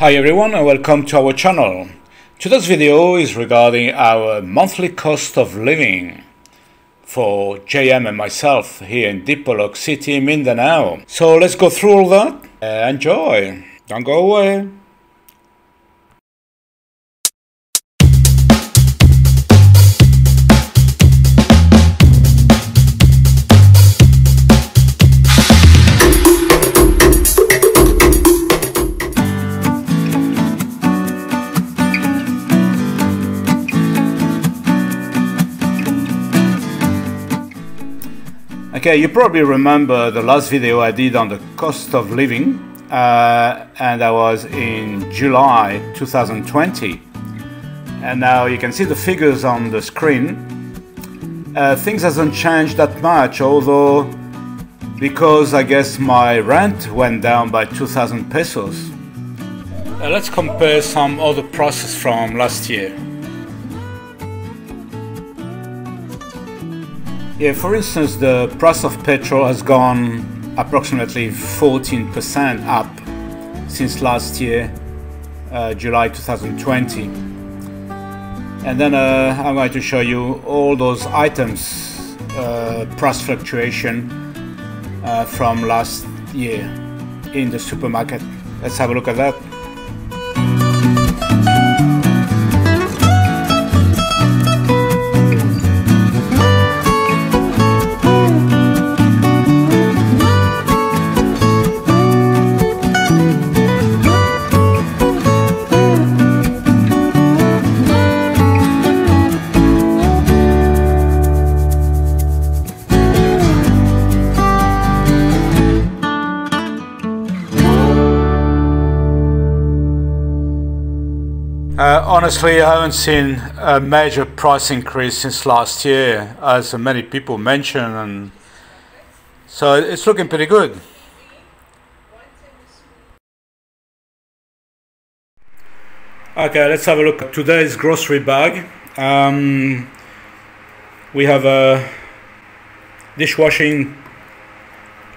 Hi everyone and welcome to our channel. Today's video is regarding our monthly cost of living for JM and myself here in Dipolog City, Mindanao. So let's go through all that. Enjoy. Don't go away. Okay, you probably remember the last video I did on the cost of living, uh, and that was in July 2020. And now you can see the figures on the screen. Uh, things hasn't changed that much, although because I guess my rent went down by 2,000 pesos. Uh, let's compare some other prices from last year. Yeah, for instance, the price of petrol has gone approximately 14% up since last year, uh, July 2020. And then uh, I'm going to show you all those items, uh, price fluctuation uh, from last year in the supermarket. Let's have a look at that. Honestly, I haven't seen a major price increase since last year, as many people mention, and so it's looking pretty good. Okay, let's have a look at today's grocery bag. Um, we have a dishwashing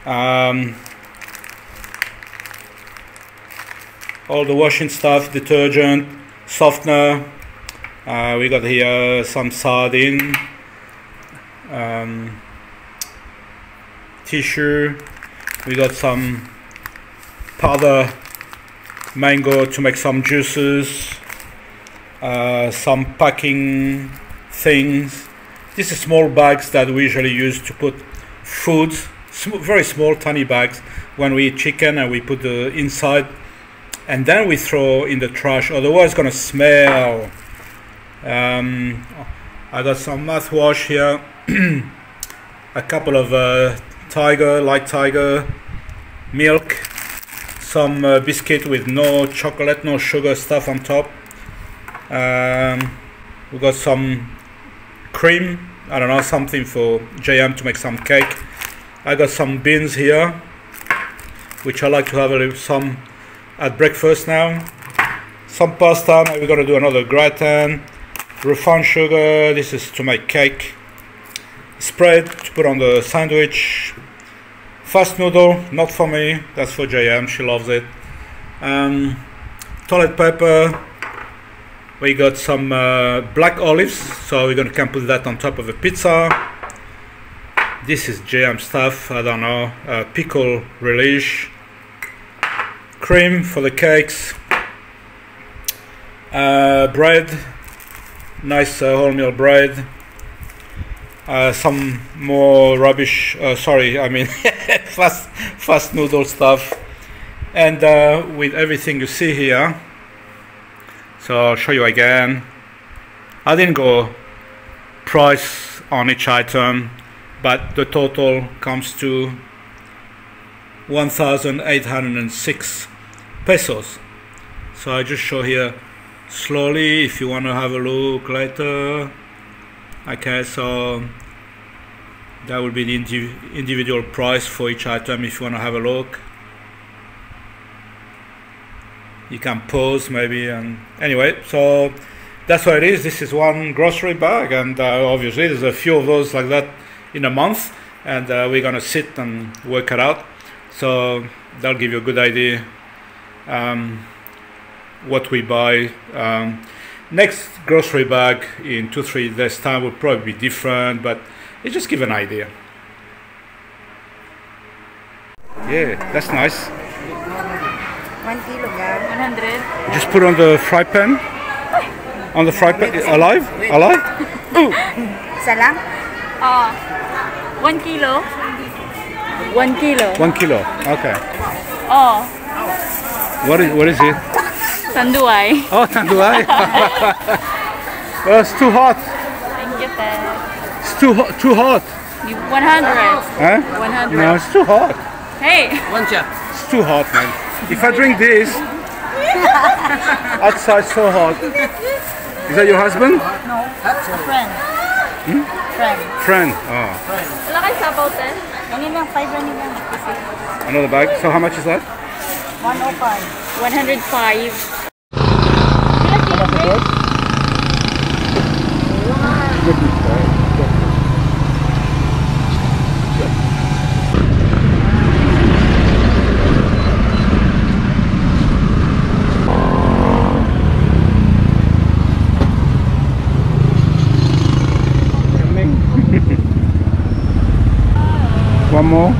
um, all the washing stuff, detergent, softener. Uh, we got here some sardine, um, tissue. We got some powder mango to make some juices. Uh, some packing things. These are small bags that we usually use to put food, sm very small, tiny bags. When we eat chicken and we put the inside and then we throw in the trash otherwise it's gonna smell. Um, I got some mouthwash here. A couple of uh, tiger light tiger milk some uh, biscuit with no chocolate no sugar stuff on top. Um, we got some cream I don't know something for JM to make some cake. I got some beans here which I like to have a little, some at breakfast now. Some pasta, we're gonna do another gratin. Refined sugar, this is to make cake. Spread to put on the sandwich. Fast noodle, not for me, that's for JM, she loves it. Um, toilet paper, we got some uh, black olives, so we're gonna can put that on top of a pizza. This is JM stuff, I don't know, uh, pickle relish cream for the cakes, uh, bread, nice uh, wholemeal bread, uh, some more rubbish, uh, sorry, I mean fast, fast noodle stuff, and uh, with everything you see here, so I'll show you again, I didn't go price on each item, but the total comes to 1806 pesos. So I just show here slowly if you want to have a look later okay so that will be the indiv individual price for each item if you want to have a look. You can pause maybe and anyway so that's what it is. This is one grocery bag and uh, obviously there's a few of those like that in a month and uh, we're gonna sit and work it out. So that'll give you a good idea um, what we buy. Um, next grocery bag in two three days time will probably be different, but it just give an idea. Yeah, that's nice. One kilo ka. 100. Just put on the fry pan. On the fry pan, alive, alive. Isa lang? Oh. 1 kilo. 1 kilo. One kilo. Okay. Oh. What is what is it? Tanduay. Oh, tanduay. well, it's too hot. Thank you, Ted. It's too hot. Too hot. 100. Huh? 100. No, it's too hot. Hey. It's too hot, man. If I drink this, outside so hot. Is that your husband? No, that's a friend. Hmm? Friend. Friend. Oh, Wala kayo sabaw, Ted? Ano lang, 5 lang lang. another bag. So how much is that? 105. 105. One more.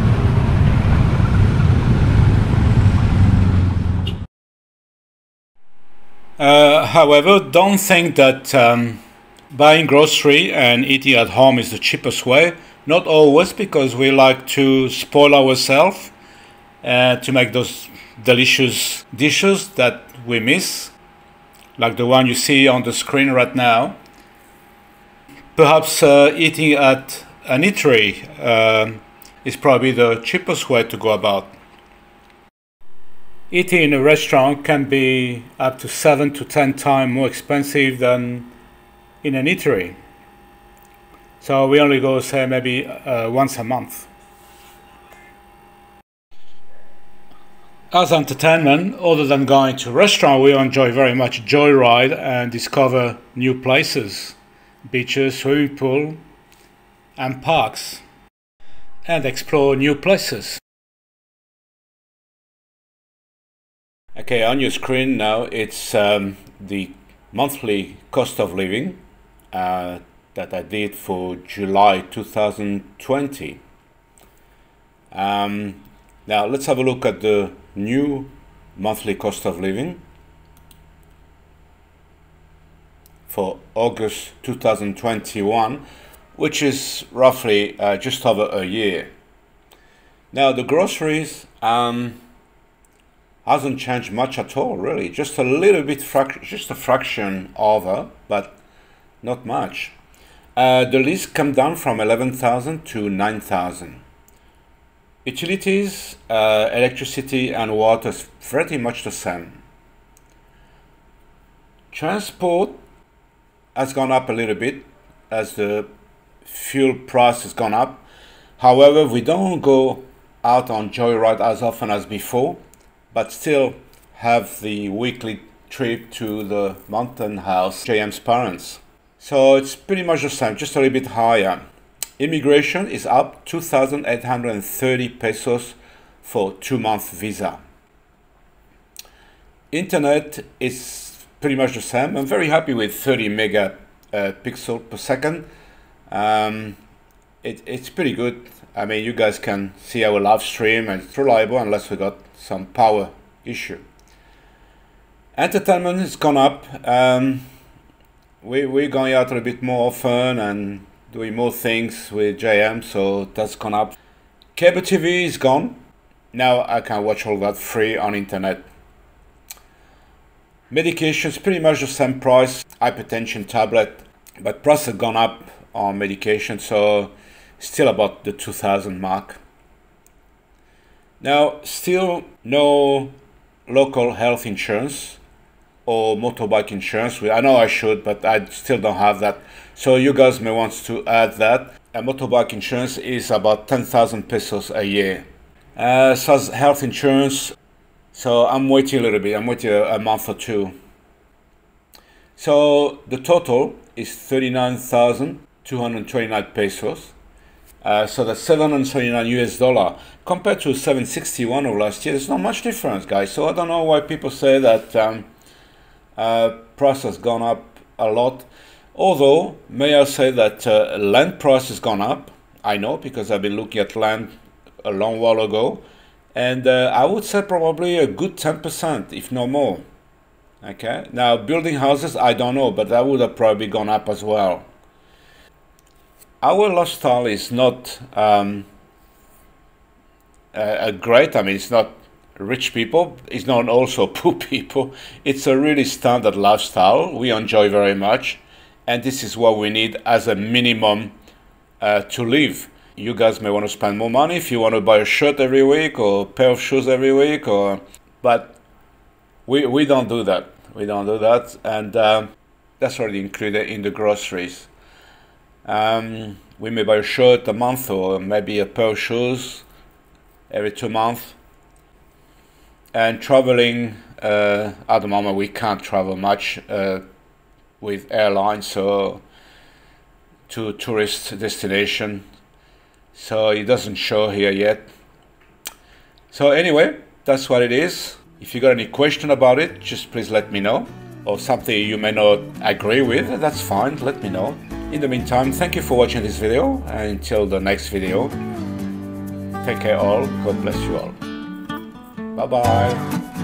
Uh, however, don't think that um, buying grocery and eating at home is the cheapest way. Not always, because we like to spoil ourselves uh, to make those delicious dishes that we miss, like the one you see on the screen right now. Perhaps uh, eating at an eatery um, is probably the cheapest way to go about. Eating in a restaurant can be up to 7 to 10 times more expensive than in an eatery. So we only go, say, maybe uh, once a month. As entertainment, other than going to restaurant, we enjoy very much joyride and discover new places, beaches, swimming pool, and parks, and explore new places. Okay, on your screen now it's um, the monthly cost of living uh, that I did for July 2020. Um, now let's have a look at the new monthly cost of living for August 2021, which is roughly uh, just over a year. Now the groceries um, hasn't changed much at all, really. Just a little bit, just a fraction over, but not much. Uh, the list come down from 11,000 to 9,000. Utilities, uh, electricity and water is pretty much the same. Transport has gone up a little bit as the fuel price has gone up. However, we don't go out on joyride as often as before, but still have the weekly trip to the mountain house, JM's parents. So it's pretty much the same, just a little bit higher. Immigration is up 2,830 pesos for two month visa. Internet is pretty much the same. I'm very happy with 30 mega uh, per second. Um, it, it's pretty good. I mean, you guys can see our live stream and it's reliable unless we got some power issue. Entertainment has gone up. Um, we, we're going out a bit more often and doing more things with JM, so that's gone up. Cable TV is gone. Now I can watch all that free on internet. Medications pretty much the same price. Hypertension tablet, but price has gone up on medication, so still about the 2000 mark. Now, still no local health insurance or motorbike insurance. I know I should, but I still don't have that. So you guys may want to add that. A motorbike insurance is about 10,000 pesos a year. Uh, so health insurance, so I'm waiting a little bit. I'm waiting a, a month or two. So the total is 39,229 pesos. Uh, so that's 779 US dollar compared to 761 of last year. There's not much difference, guys. So I don't know why people say that um, Uh, price has gone up a lot. Although, may I say that uh, land price has gone up. I know because I've been looking at land a long while ago. And uh, I would say probably a good 10%, if no more. Okay. Now, building houses, I don't know, but that would have probably gone up as well. Our lifestyle is not um, a, great, I mean, it's not rich people, it's not also poor people. It's a really standard lifestyle we enjoy very much. And this is what we need as a minimum uh, to live. You guys may want to spend more money if you want to buy a shirt every week or a pair of shoes every week, or but we, we don't do that. We don't do that, and um, that's already included in the groceries. Um, we may buy a shirt a month or maybe a pair of shoes every two months. And traveling, uh, at the moment we can't travel much uh, with airlines or to tourist destination. So it doesn't show here yet. So anyway, that's what it is. If you got any question about it, just please let me know. Or something you may not agree with, that's fine, let me know. In the meantime, thank you for watching this video, and until the next video, take care all, God bless you all. Bye bye.